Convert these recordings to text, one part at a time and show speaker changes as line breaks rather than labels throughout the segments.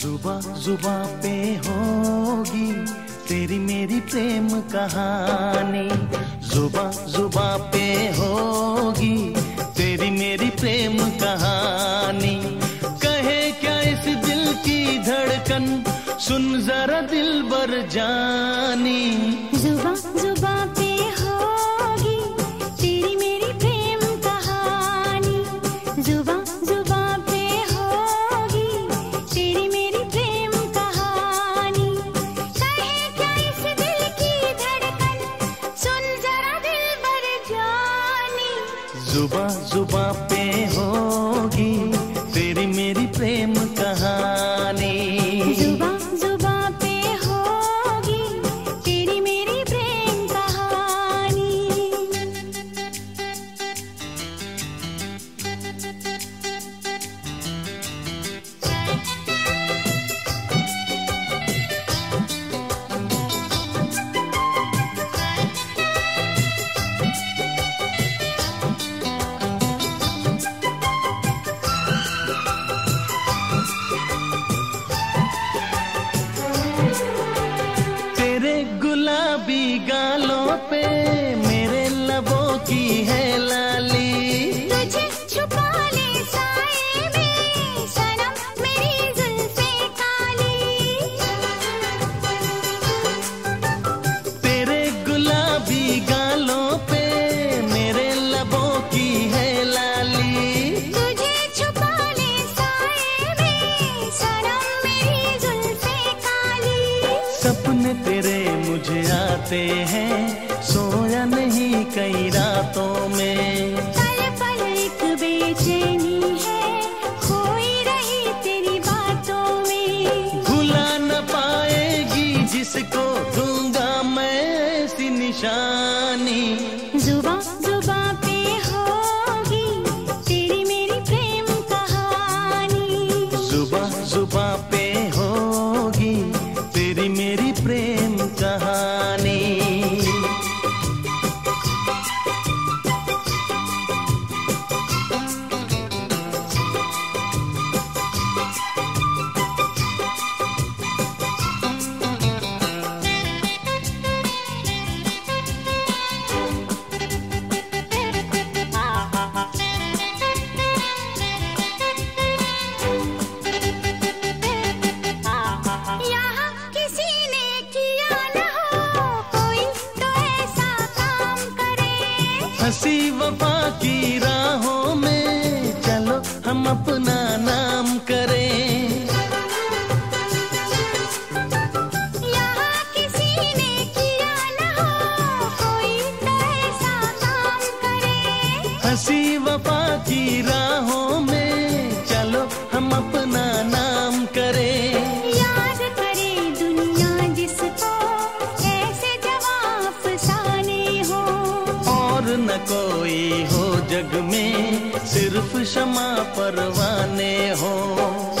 जुबा जुबा पे होगी तेरी मेरी प्रेम कहानी। जुबा जुबा पे होगी तेरी मेरी प्रेम कहानी। कहे क्या इस दिल की धड़कन? सुन जरा दिल बर जानी।
जुबा जुबा जुबा जुबा पे होगी
पे आते हैं सोया नहीं कई रातों में।
पल पल एक बेचैनी है खोई रही तेरी बातों में।
भुला न पाएगी जिसको दूँगा मैं ऐसी निशानी।
जुबा जुबा पे होगी तेरी मेरी प्रेम कहानी।
जुबा जुबा पे हँसी वफा की राहों में चलो हम अपना नाम करें।
यहाँ किसी कोई हो
जग में सिर्फ़ क्षमा परवाने हो।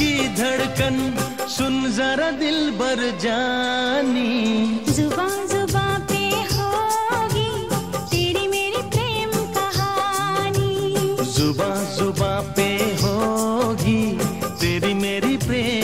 की धड़कन सुन जरा दिल भर जानी।
जुबा जुबा पे होगी तेरी मेरी प्रेम कहानी।
जुबा जुबा पे होगी तेरी मेरी प्रेम